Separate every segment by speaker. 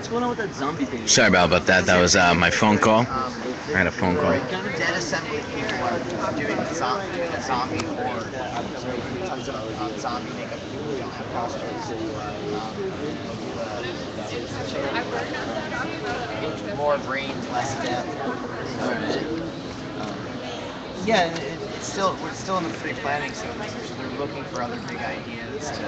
Speaker 1: what's going on with that zombie thing?
Speaker 2: Sorry about about that. That was uh, my phone call.
Speaker 3: Um,
Speaker 2: I had a phone call.
Speaker 3: Dead Assembly people are doing a zombie, doing zombie horde. Tons of um, zombie makeup people who don't have costumes. Um, more brains, less death. Um, yeah, it's still we're still in the pre-planning stage, so they're looking for other big ideas to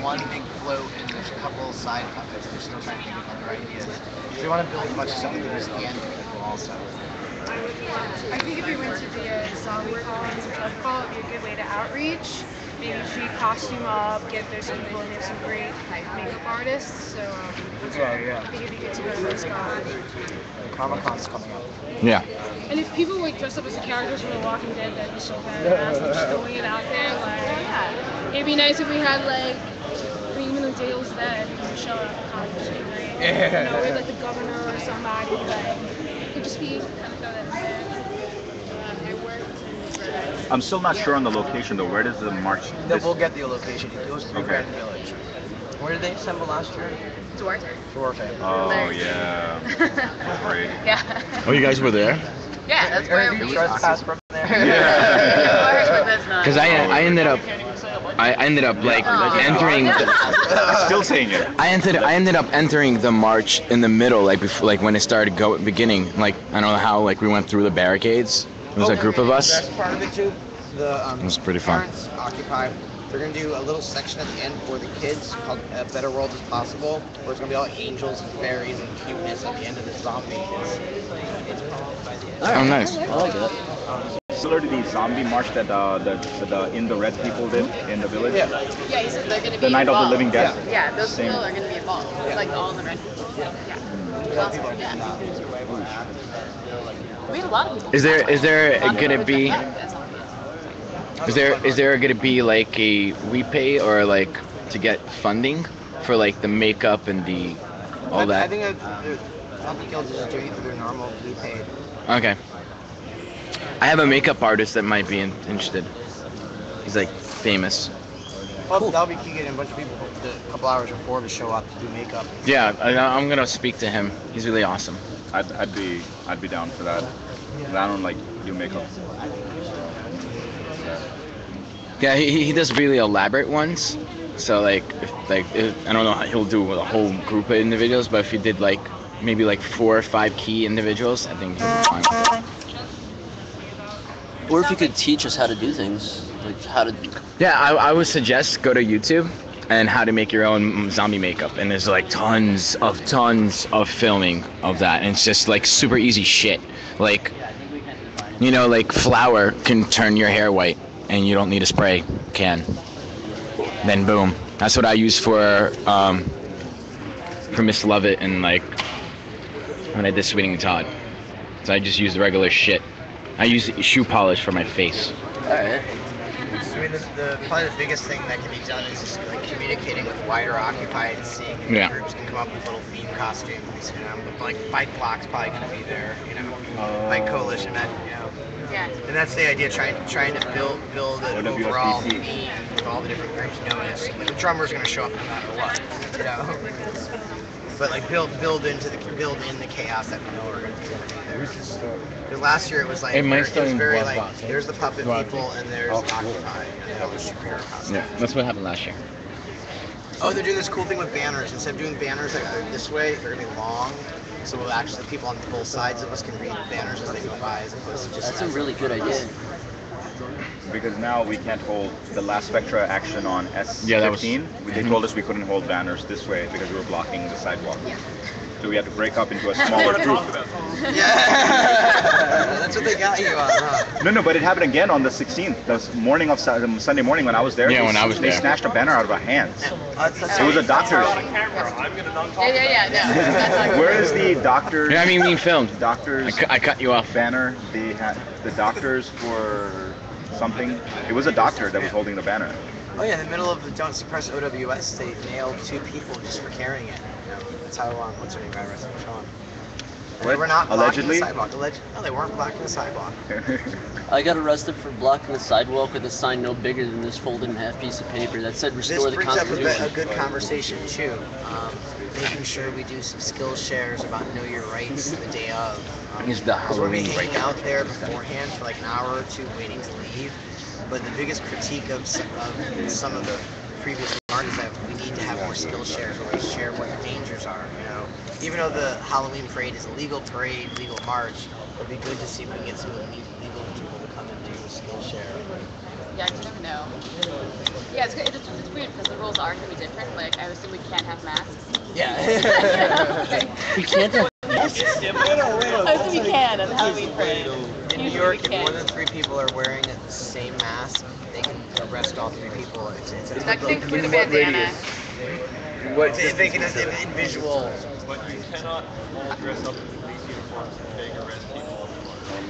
Speaker 3: one big float and there's a couple side puppets. They're still trying to think of other ideas. They want to build as much stuff as they can people also.
Speaker 4: I think if we went to the zombie con or drug call, it'd be a good way to outreach. Maybe free costume up, get there's some people and have some great makeup artists. So um,
Speaker 3: Yeah,
Speaker 4: I think it'd be good to go to those cons.
Speaker 3: Comic Con's coming up.
Speaker 2: Yeah.
Speaker 4: And if people like dress up as the characters from The Walking Dead, that'd be so badass. Like, just throwing it out there, like it'd be nice if we had like, I mean, even though Dale's dead, Michonne at the con would be great. You know, we had like the governor or somebody, like it could just be kind of throw that in there. Um, it worked.
Speaker 5: I'm still not sure on the location though. Where does the march?
Speaker 3: Then
Speaker 5: This,
Speaker 3: we'll get the location. It goes through
Speaker 5: Okay.
Speaker 3: Greenwich Village. Where did they assemble last year?
Speaker 6: Duarte.
Speaker 3: Dwarf.
Speaker 5: oh yeah, great.
Speaker 6: Yeah.
Speaker 2: Oh, you guys were there?
Speaker 6: Yeah, that's
Speaker 3: Or
Speaker 6: where
Speaker 3: if you
Speaker 6: we.
Speaker 3: trespass from there.
Speaker 6: But that's
Speaker 2: Because I I ended up I ended up like
Speaker 6: Oh.
Speaker 2: entering. The,
Speaker 5: Still saying it.
Speaker 2: I entered I ended up entering the march in the middle, like before, like when it started go beginning. Like I don't know how like we went through the barricades. It was a group of us.
Speaker 3: Best part of it too, the um,
Speaker 2: It was pretty fun.
Speaker 3: occupy. They're gonna do a little section at the end for the kids called "A Better World Is Possible," where it's gonna be all angels and fairies and cuteness at the end of the zombie. It's, it's
Speaker 2: Oh, nice.
Speaker 1: I like that.
Speaker 5: Similar to the zombie march that uh, the, the in the red people did in the village.
Speaker 3: yeah.
Speaker 6: Yeah, he said they're going to be
Speaker 5: The Night of the. Living Dead.
Speaker 6: Yeah, those
Speaker 5: Same.
Speaker 6: people are going to be involved. Like all the red people. Yeah. Awesome. Yeah. We had a lot of people.
Speaker 2: Is there is there
Speaker 6: A lot of
Speaker 2: gonna
Speaker 6: people
Speaker 2: be
Speaker 6: dressed up as zombies.
Speaker 2: Is there is there gonna be like a repay or like to get funding for like the makeup and the all
Speaker 3: I, I
Speaker 2: that?
Speaker 3: think that the zombie guilds is just doing it through their normal blue paid.
Speaker 2: Okay. I have a makeup artist that might be in, interested. He's like famous.
Speaker 3: Well, that'll be key getting a bunch of people a couple hours before to show up to do makeup.
Speaker 2: Yeah, I, I'm gonna speak to him. He's really awesome.
Speaker 5: I'd, I'd be I'd be down for that. 'Cause I don't like do makeup.
Speaker 2: Yeah, he, he does really elaborate ones. So like, if, like if, I don't know how he'll do with a whole group of individuals, but if he did like maybe like four or five key individuals, I think he'll be fine.
Speaker 1: Or if you could teach us how to do things, like how to.
Speaker 2: Yeah, I, I would suggest go to YouTube and how to make your own zombie makeup, and there's like tons of tons of filming of that, and it's just like super easy shit. Like, you know, like flour can turn your hair white, and you don't need a spray can. Then boom, that's what I use for um, for Miss Lovett and like when I did Sweeney Todd. So I just use the regular shit. I use shoe polish for my face.
Speaker 1: Alright.
Speaker 3: I mean, the, the probably the biggest thing that can be done is just like communicating with wider occupied and seeing if
Speaker 2: Yeah.
Speaker 3: groups can come up with little theme costumes. You know, but, like bike block's probably gonna be there. You know, bike coalition. That you know,
Speaker 6: Yeah.
Speaker 3: and that's the idea. Trying trying to build build an
Speaker 5: Or WSBC.
Speaker 3: overall theme with all the different groups notice. Like the drummer's gonna show up no matter what. You know. But like build build into the build in the chaos that we know we're gonna be there. The last year it was like
Speaker 2: Hey,
Speaker 3: very,
Speaker 2: mine's
Speaker 3: it was
Speaker 2: still
Speaker 3: very
Speaker 2: in
Speaker 3: like
Speaker 2: box,
Speaker 3: there's the puppet
Speaker 2: Right.
Speaker 3: people and there's oh, Occupy and that was superhero costumes.
Speaker 2: Yeah, that's what happened last year.
Speaker 3: Oh, they're doing this cool thing with banners. Instead of doing banners like this way, they're gonna be long. So we'll actually people on both sides of us can read banners as they go by, as opposed to just.
Speaker 1: That's a really good idea.
Speaker 5: Because now we can't hold the last Spectra action on S15.
Speaker 2: Yeah, that was-
Speaker 5: They
Speaker 2: Mhm.
Speaker 5: told us we couldn't hold banners this way because we were blocking the sidewalk. Yeah. So we had to break up into a smaller group.
Speaker 3: Yeah, that's what they got you on, huh?
Speaker 5: No, no, but it happened again on the 16th, the morning of um, Sunday morning when I was there.
Speaker 2: Yeah,
Speaker 5: they,
Speaker 2: when I was
Speaker 5: they
Speaker 2: there.
Speaker 5: snatched a banner out of our hands.
Speaker 3: That's-
Speaker 5: It was a doctor's.
Speaker 6: Yeah, yeah, yeah. No, that's
Speaker 5: Where is the doctor's?
Speaker 2: Yeah, I mean, being filmed. I,
Speaker 5: doctor's
Speaker 2: cu- I cut you off.
Speaker 5: banner? They had the doctors for something. It was a doctor that was holding the banner.
Speaker 3: Oh yeah, in the middle of the Don't Suppress OWS, they nailed two people just for carrying it. You know, that's how um, what's her name got arrested. Sean. They were not Allegedly? blocking
Speaker 5: Allegedly?
Speaker 3: the sidewalk. Alleg- no, they weren't blocking the sidewalk.
Speaker 1: I got arrested for blocking the sidewalk with a sign no bigger than this folded in half piece of paper that said
Speaker 3: This
Speaker 1: restore the
Speaker 3: brings up a, bit,
Speaker 1: Constitution.
Speaker 3: a good conversation too. Um, making sure we do some skill shares about know your rights the day of.
Speaker 2: Is the
Speaker 3: 'cause we're
Speaker 2: Halloween
Speaker 3: being
Speaker 2: break.
Speaker 3: out there beforehand for like an hour or two waiting to leave. But the biggest critique of some of, some of the previous remarks is that we need to have more skill shares where we share what the dangers are. You know, even though the Halloween parade is a legal parade, legal march, it'd be good to see if we can get some of the legal people to come and do a skill share.
Speaker 6: Yeah, you never know. Yeah, it's, it's, it's weird because the rules are going to be different. Like, I assume we can't have masks.
Speaker 3: Yeah.
Speaker 1: We can't have
Speaker 6: I assume you can at the Halloween parade.
Speaker 3: In New York, if more than three people are wearing the same mask, they can arrest all three people. It's, it's a
Speaker 6: Is that
Speaker 3: legal-
Speaker 6: including the bandana?
Speaker 3: What if they can in visual?
Speaker 7: But you cannot all dress up in police uniforms and beg arrest people.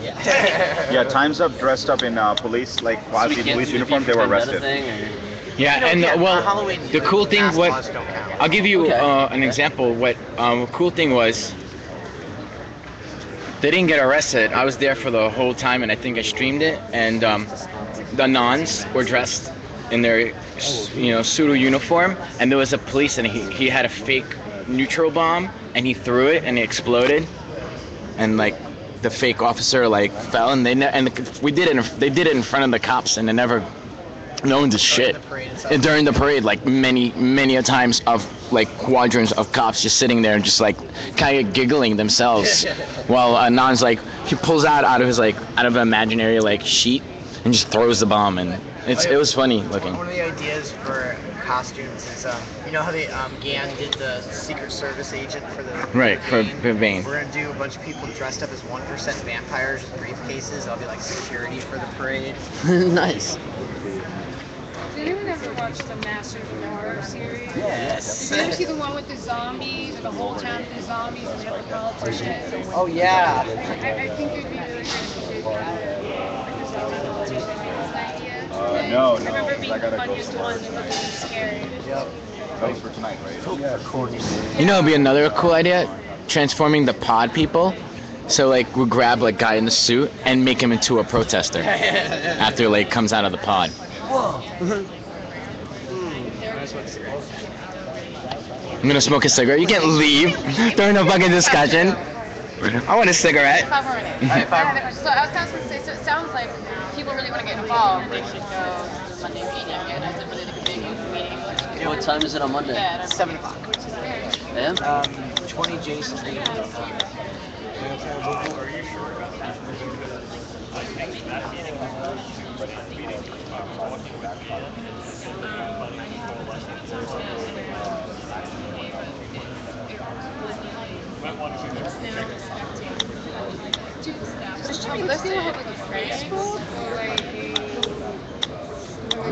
Speaker 3: Yeah.
Speaker 5: yeah, Times Up dressed up in uh, police, like quasi
Speaker 1: can't
Speaker 5: police
Speaker 1: do the
Speaker 5: uniform. They were arrested.
Speaker 2: Yeah,
Speaker 3: You know,
Speaker 2: and
Speaker 3: yeah,
Speaker 2: uh, well,
Speaker 3: Halloween,
Speaker 2: the
Speaker 3: the
Speaker 2: cool thing
Speaker 3: mask
Speaker 2: what
Speaker 3: laws don't count.
Speaker 2: I'll give you
Speaker 1: Okay.
Speaker 2: uh, an example. What um, cool thing was they didn't get arrested. I was there for the whole time, and I think I streamed it. And um, the nuns were dressed in their, you know, pseudo uniform, and there was a police, and he he had a fake neutron bomb, and he threw it, and it exploded, and like the fake officer like fell, and they ne- and the, we did it. In, they did it in front of the cops, and they never. No one did shit.
Speaker 3: the parade.
Speaker 2: And during the parade, like many, many a times of like quadrants of cops just sitting there and just like kind of giggling themselves, while uh, Nan's like he pulls out out of his like out of an imaginary like sheet and just throws the bomb and it's it was funny looking.
Speaker 3: One of the ideas for costumes is, um, you know how they um, Gan did the Secret Service agent for the
Speaker 2: Right, for
Speaker 3: Bane?
Speaker 2: Bane.
Speaker 3: We're gonna do a bunch of people dressed up as one percent vampires with briefcases. That'll be like security for the parade.
Speaker 1: nice.
Speaker 4: Did anyone ever watch the Masters of Horror series?
Speaker 3: Yes.
Speaker 4: Did you ever see the one with the zombies, and the whole town of the zombies, and the other politicians?
Speaker 3: Oh yeah.
Speaker 4: I, I think it'd be really good if you did that. Like the zombie politician, that idea.
Speaker 5: Uh, no,
Speaker 4: I
Speaker 5: no,
Speaker 4: remember
Speaker 5: 'cause
Speaker 4: being
Speaker 5: I
Speaker 4: the
Speaker 5: gotta go
Speaker 4: funniest
Speaker 5: somewhere.
Speaker 4: one, and looking scary.
Speaker 3: Yep.
Speaker 5: That for tonight, right?
Speaker 2: You know, it'd be another cool idea, transforming the pod people. So like we grab like guy in the suit and make him into a protester after like comes out of the pod. I'm gonna smoke a cigarette. You can't leave during a fucking discussion. I want a cigarette.
Speaker 6: Five more minutes.
Speaker 3: Alright, five
Speaker 6: I have a question. So I was kind of going to say, so it sounds like people really want to get involved. They should go to Monday meeting. And is it really like a big meeting?
Speaker 1: What time is it on Monday?
Speaker 6: Yeah, I don't.
Speaker 3: Seven o'clock.
Speaker 1: Yeah?
Speaker 3: Um, 20 J Street. Um,
Speaker 6: Just try to list it.
Speaker 4: have like a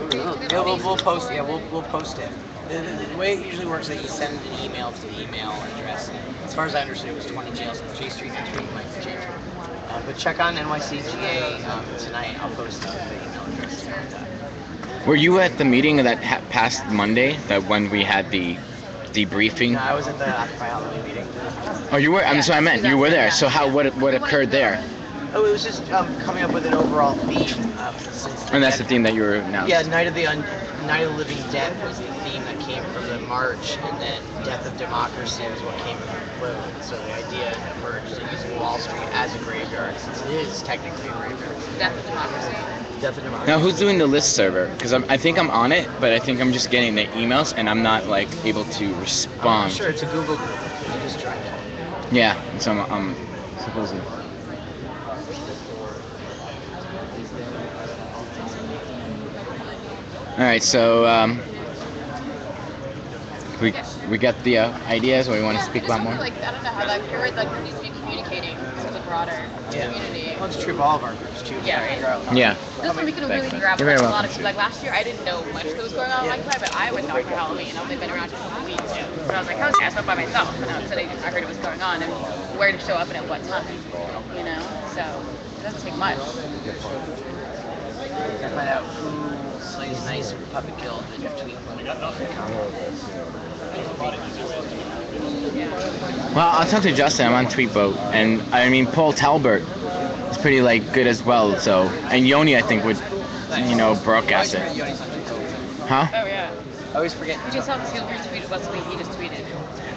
Speaker 4: they
Speaker 3: Yeah, we'll, we'll post. Yeah, we'll, we'll post it. The, the, the way it usually works is that you send an email to the email address. As far as I understood, it was 20 J, J Street next week. Might change. Uh, but check on NYCGA um, tonight. I'll post uh, the email address. And, uh,
Speaker 2: Were you at the meeting that ha- past Monday? That when we had the debriefing?
Speaker 3: no, I was at the Occupy Halloween meeting.
Speaker 2: Oh, you were. I'm sorry, I meant you were there. So how what what occurred there?
Speaker 3: Oh, it was just um, coming up with an overall theme. Um, since
Speaker 2: And that's the theme that you were announcing.
Speaker 3: Yeah, Night of the Un- Night of the Living Dead was the theme that came from the march, and then Death of Democracy was what came from the road. So the idea emerged of using Wall Street as a graveyard, since it is technically a graveyard.
Speaker 6: Death of democracy.
Speaker 3: Death of Democracy.
Speaker 2: Now who's doing the list server? Because I think I'm on it, but I think I'm just getting the emails and I'm not like able to respond.
Speaker 3: I'm sure it's a Google group. I just tried it.
Speaker 2: Yeah, so I'm, I'm supposedly. All right, so um, we we got the uh, ideas. Or we want to
Speaker 6: Yeah,
Speaker 2: speak
Speaker 6: I
Speaker 2: about more?
Speaker 6: Like, I don't know how that you're right, like there needs to be communicating to the broader
Speaker 3: Yeah.
Speaker 6: community.
Speaker 3: Well, it's true of all of our groups too.
Speaker 6: Yeah, right.
Speaker 3: Figure out-
Speaker 2: Yeah.
Speaker 6: This one we can really grab
Speaker 2: You're
Speaker 6: a lot of people. Like last year, I didn't know much that was going on
Speaker 3: Yeah.
Speaker 6: in Occupy, but I went out for Halloween. I've only been around for a couple weeks. But I was like, okay, I spoke by myself. And now today I heard it was going on and where to show up and at what time. You know, so it doesn't take much.
Speaker 3: And find out who plays nice Puppet Guild and tweet them.
Speaker 6: Yeah.
Speaker 2: Well, I'll talk to Justin. I'm on Tweetboat, and I mean Paul Talbert is pretty like good as well. So, and Yoni I think would, you know, broadcast it.
Speaker 3: Yoni's on Twitter.
Speaker 2: Huh?
Speaker 6: Oh yeah.
Speaker 3: I always forget.
Speaker 6: You just helped us he'll retweet what's what he just tweeted.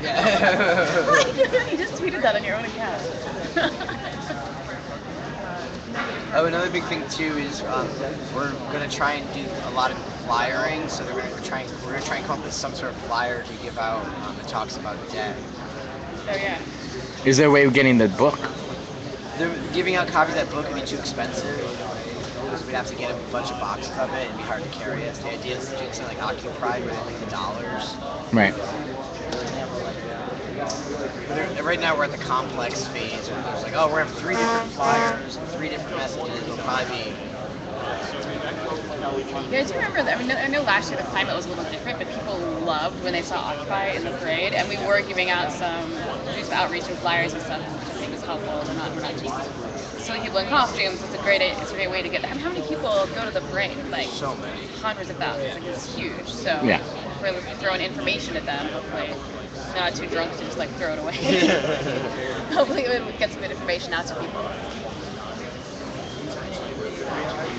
Speaker 3: Yeah.
Speaker 6: you just tweeted that on your own account.
Speaker 3: oh, another big thing too is um, we're gonna try and do a lot of flyering. So we're gonna try we're gonna try and come up with some sort of flyer to give out um, that talks about death.
Speaker 6: oh yeah.
Speaker 2: Is there a way of getting the book?
Speaker 3: They're giving out copies of that book would be too expensive. Because we'd have to get a bunch of boxes of it. It'd be hard to carry us. The idea is to do something like Occupy where they make the dollars.
Speaker 2: Right.
Speaker 3: But they're- right now we're at the complex phase where there's like, oh, we're gonna have three different flyers, and three different messages. It'll probably be
Speaker 6: Yeah, I do remember that. I mean, I know last year the climate was a little different, but people loved when they saw Occupy in the parade, and we were giving out some just outreach and flyers and stuff, which I think was helpful. We're not, we're not just silly people in costumes. It's a great, it's a great way to get. I mean, how many people go to the parade? Like
Speaker 3: so many.
Speaker 6: hundreds of thousands. Like it's huge. So
Speaker 2: Yeah.
Speaker 6: we're throwing information at them. Hopefully, not too drunk to just like throw it away. hopefully, it would get some good information out to people.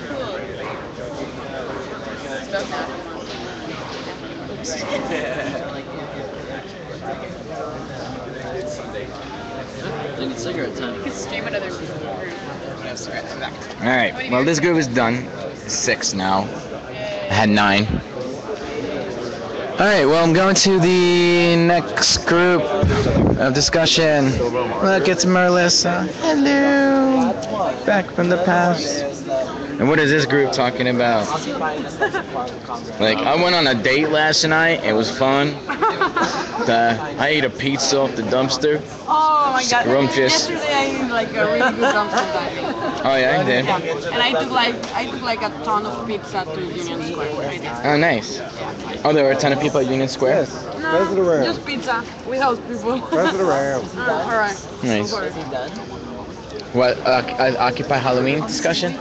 Speaker 6: Cool. It's about now.
Speaker 1: I think it's cigarette time.
Speaker 6: You can stream another group.
Speaker 3: We have cigarettes in the back.
Speaker 2: All right. Well, this group is done. Six now. I had nine. All right. Well, I'm going to the next group of discussion. Look, it's Marlissa. Hello. Back from the past. And what is this group talking about? Like, I went on a date last night. It was fun. The, I ate a pizza off the dumpster.
Speaker 8: Oh my god.
Speaker 2: Scrumptious.
Speaker 8: Yesterday I ate like a really good dumpster diving.
Speaker 2: Oh yeah, I did.
Speaker 8: Yeah. And I took like I took like a ton of pizza to Union Square.
Speaker 2: Oh, nice. Oh, there were a ton of people at Union Square.
Speaker 8: No, just pizza We without people. Uh, all right.
Speaker 2: Nice. What? Uh, uh, Occupy Halloween discussion?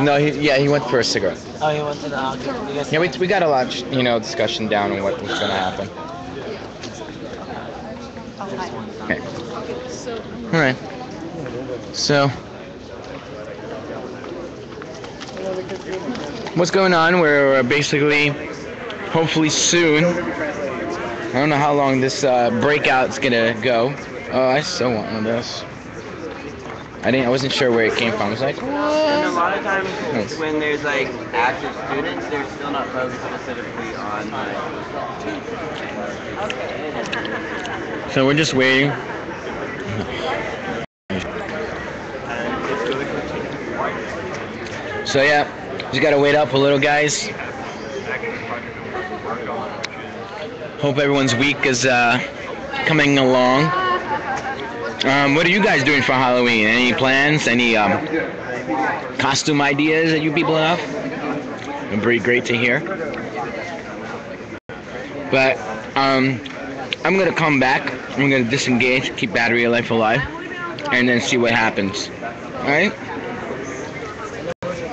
Speaker 2: No, he, yeah, he went for a cigarette.
Speaker 3: Oh, he went to the you guys
Speaker 2: Yeah, we, we got a lot, you know, discussion down on what was gonna happen. Okay. All right. So, what's going on? We're uh, basically, hopefully soon. I don't know how long this uh, breakout's gonna go. Oh, I still want one of those. I didn't. I wasn't sure where it came from. I was like,
Speaker 9: And a lot of times
Speaker 2: Nice.
Speaker 9: when there's like active students, they're still not focused specifically on like
Speaker 2: so we're just waiting. So yeah, just gotta wait up a little, guys. Hope everyone's week is uh, coming along. Um, what are you guys doing for Halloween? Any plans? Any um, costume ideas that you people have? It'd be great to hear. But um, I'm gonna come back. I'm gonna disengage, keep battery life alive, and then see what happens. All right.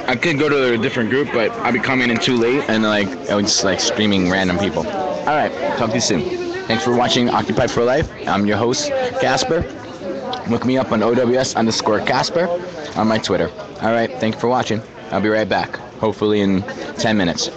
Speaker 2: I could go to a different group, but I'll be coming in too late, and like I was just like streaming random people. All right, talk to you soon. Thanks for watching Occupy for Life. I'm your host, Casper. Look me up on OWS underscore Casper on my Twitter. All right, thank you for watching. I'll be right back, hopefully in 10 minutes.